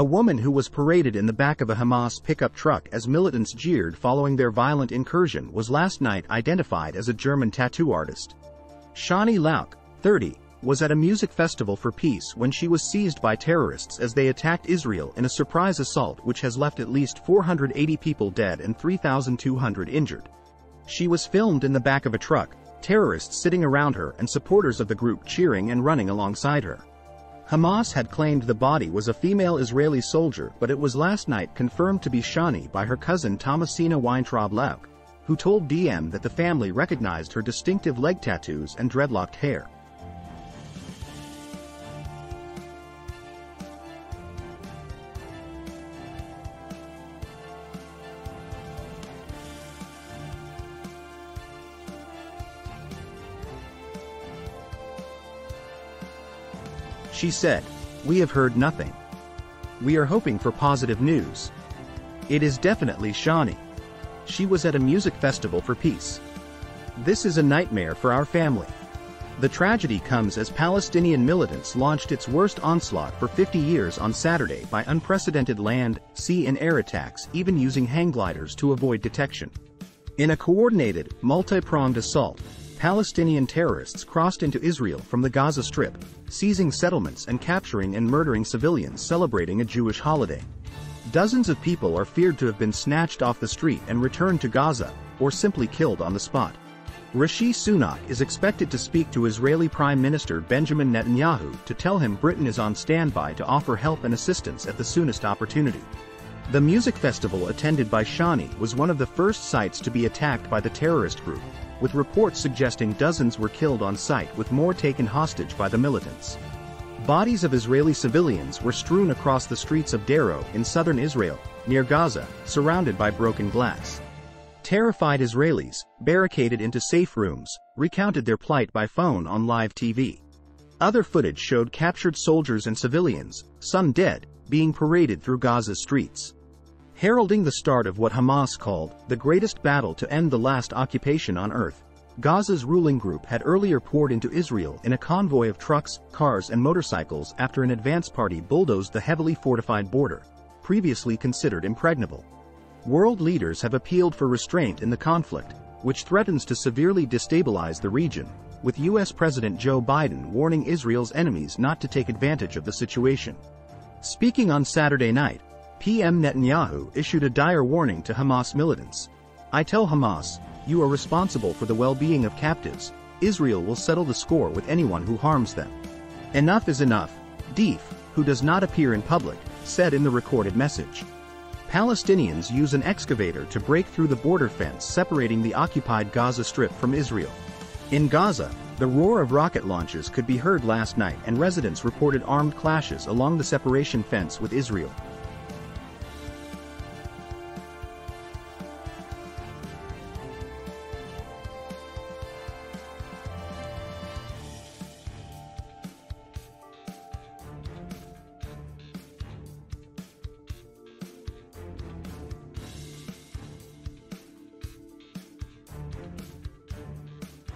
A woman who was paraded in the back of a Hamas pickup truck as militants jeered following their violent incursion was last night identified as a German tattoo artist. Shani Louk, 30, was at a music festival for peace when she was seized by terrorists as they attacked Israel in a surprise assault which has left at least 480 people dead and 3,200 injured. She was filmed in the back of a truck, terrorists sitting around her and supporters of the group cheering and running alongside her. Hamas had claimed the body was a female Israeli soldier but it was last night confirmed to be Shani by her cousin Thomasina Weintraub Louk, who told DM that the family recognized her distinctive leg tattoos and dreadlocked hair. She said, We have heard nothing. We are hoping for positive news. It is definitely Shani. She was at a music festival for peace. This is a nightmare for our family. The tragedy comes as Palestinian militants launched its worst onslaught for 50 years on Saturday by unprecedented land, sea and air attacks even using hang gliders to avoid detection. In a coordinated, multi-pronged assault, Palestinian terrorists crossed into Israel from the Gaza Strip, seizing settlements and capturing and murdering civilians celebrating a Jewish holiday. Dozens of people are feared to have been snatched off the street and returned to Gaza, or simply killed on the spot. Rishi Sunak is expected to speak to Israeli Prime Minister Benjamin Netanyahu to tell him Britain is on standby to offer help and assistance at the soonest opportunity. The music festival attended by Shani was one of the first sites to be attacked by the terrorist group, with reports suggesting dozens were killed on site with more taken hostage by the militants. Bodies of Israeli civilians were strewn across the streets of Sderot in southern Israel, near Gaza, surrounded by broken glass. Terrified Israelis, barricaded into safe rooms, recounted their plight by phone on live TV. Other footage showed captured soldiers and civilians, some dead, being paraded through Gaza's streets heralding the start of what Hamas called the greatest battle to end the last occupation on earth. Gaza's ruling group had earlier poured into Israel in a convoy of trucks, cars and motorcycles after an advance party bulldozed the heavily fortified border, previously considered impregnable. World leaders have appealed for restraint in the conflict, which threatens to severely destabilize the region, with U.S. President Joe Biden warning Israel's enemies not to take advantage of the situation. Speaking on Saturday night, PM Netanyahu issued a dire warning to Hamas militants. I tell Hamas, you are responsible for the well-being of captives. Israel will settle the score with anyone who harms them. Enough is enough, Deif, who does not appear in public, said in the recorded message. Palestinians use an excavator to break through the border fence separating the occupied Gaza Strip from Israel. In Gaza, the roar of rocket launches could be heard last night and residents reported armed clashes along the separation fence with Israel.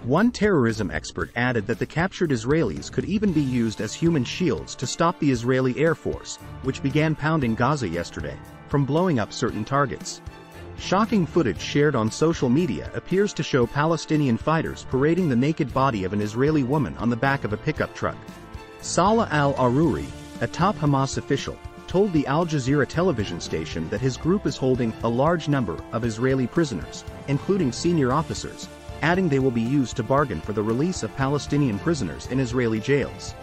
One terrorism expert added that the captured Israelis could even be used as human shields to stop the Israeli Air Force, which began pounding Gaza yesterday, from blowing up certain targets. Shocking footage shared on social media appears to show Palestinian fighters parading the naked body of an Israeli woman on the back of a pickup truck. Salah al-Aruri, a top Hamas official, told the Al Jazeera television station that his group is holding a large number of Israeli prisoners, including senior officers, adding they will be used to bargain for the release of Palestinian prisoners in Israeli jails.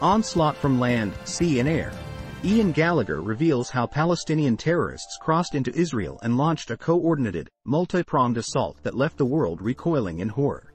Onslaught from land, sea and air. Ian Gallagher reveals how Palestinian terrorists crossed into Israel and launched a coordinated, multi-pronged assault that left the world recoiling in horror.